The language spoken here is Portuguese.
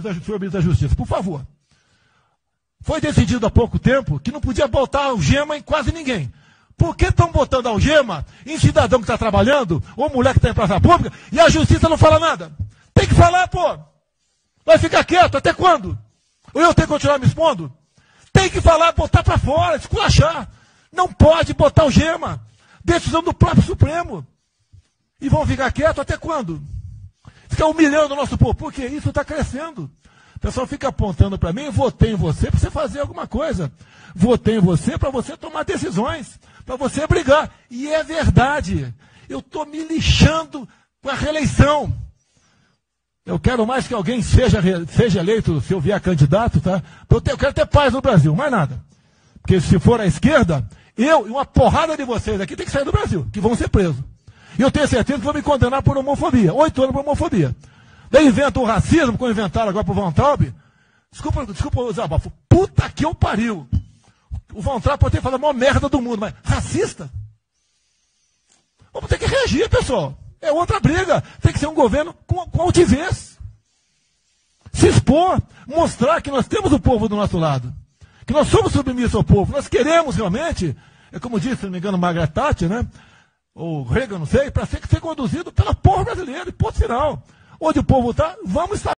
senhor ministro da Justiça, por favor. Foi decidido há pouco tempo que não podia botar algema em quase ninguém. Por que estão botando algema em cidadão que está trabalhando, ou mulher que está em praça pública, e a justiça não fala nada? Tem que falar, pô! Vai ficar quieto, até quando? Ou eu tenho que continuar me expondo? Tem que falar, botar para fora, esculachar. Não pode botar algema. Decisão do próprio Supremo. E vão ficar quietos até quando? Ficar humilhando o nosso povo. Porque isso está crescendo. O pessoal fica apontando para mim, votei em você para você fazer alguma coisa. Votei em você para você tomar decisões, para você brigar. E é verdade. Eu estou me lixando com a reeleição. Eu quero mais que alguém seja, seja eleito, se eu vier candidato, tá? Eu, eu quero ter paz no Brasil, mais nada. Porque se for a esquerda, eu e uma porrada de vocês aqui tem que sair do Brasil, que vão ser presos. E eu tenho certeza que vão me condenar por homofobia. Oito anos por homofobia. Daí inventam o racismo, como inventaram agora pro Von Traub. Desculpa, desculpa bafo. Puta que eu pariu. O Von Traub pode ter falado a maior merda do mundo, mas racista? Vamos ter que reagir, pessoal. É outra briga. Tem que ser um governo com, com altivez. Se expor, mostrar que nós temos o povo do nosso lado. Que nós somos submissos ao povo. Nós queremos realmente, é como disse, se não me engano, Margaret Thatcher, né? Ou Reagan, não sei, para ser, ser conduzido pela povo brasileiro, e ponto final. Onde o povo está, vamos estar.